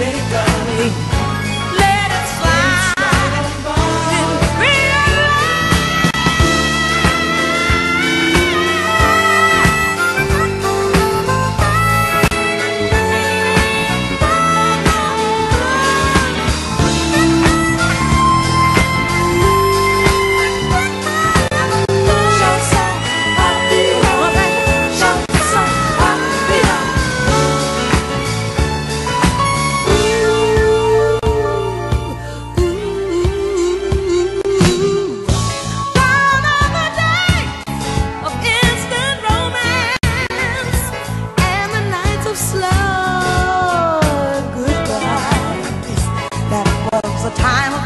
americano. time